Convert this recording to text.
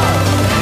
Oh,